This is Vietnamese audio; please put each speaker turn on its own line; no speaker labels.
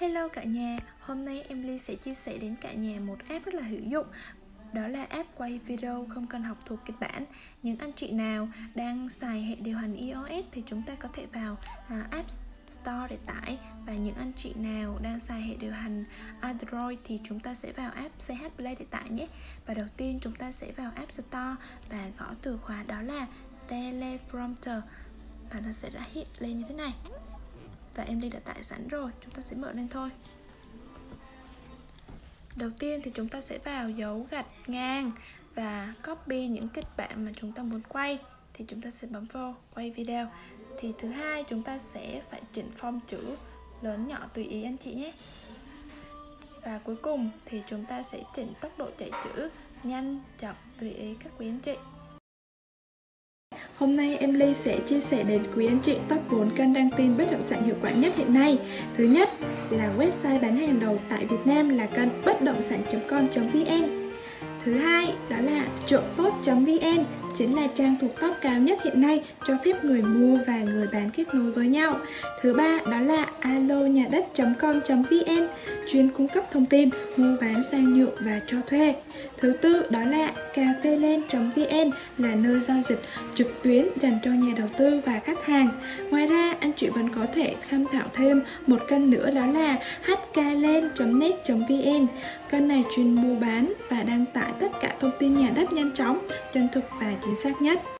Hello cả nhà, hôm nay Emily sẽ chia sẻ đến cả nhà một app rất là hữu dụng. Đó là app quay video không cần học thuộc kịch bản. Những anh chị nào đang xài hệ điều hành iOS thì chúng ta có thể vào à, App Store để tải. Và những anh chị nào đang xài hệ điều hành Android thì chúng ta sẽ vào app CH Play để tải nhé. Và đầu tiên chúng ta sẽ vào App Store và gõ từ khóa đó là teleprompter. Và nó sẽ ra hiện lên như thế này và em đi đã tải sẵn rồi, chúng ta sẽ mở lên thôi. Đầu tiên thì chúng ta sẽ vào dấu gạch ngang và copy những kịch bản mà chúng ta muốn quay. Thì chúng ta sẽ bấm vô, quay video. Thì thứ hai, chúng ta sẽ phải chỉnh form chữ lớn nhỏ tùy ý anh chị nhé. Và cuối cùng thì chúng ta sẽ chỉnh tốc độ chạy chữ nhanh, chậm, tùy ý các quý anh chị.
Hôm nay em Ly sẽ chia sẻ đến quý anh chị top 4 kênh đăng tin bất động sản hiệu quả nhất hiện nay. Thứ nhất là website bán hàng đầu tại Việt Nam là kênh bất động sản.com.vn. Thứ hai đó là trộm tốt.vn chính là trang thuộc top cao nhất hiện nay cho phép người mua và người bán kết nối với nhau. Thứ ba đó là alo nhà đất.com.vn chuyên cung cấp thông tin mua bán sang nhượng và cho thuê. Thứ tư đó là cà phê lên.vn là nơi giao dịch trực tuyến dành cho nhà đầu tư và khách hàng. Ngoài ra, anh chị vẫn có thể tham khảo thêm một kênh nữa đó là hklen.net.vn. Kênh này chuyên mua bán và đăng tải tất cả thông tin nhà đất nhanh chóng, chân thực và chính xác nhất.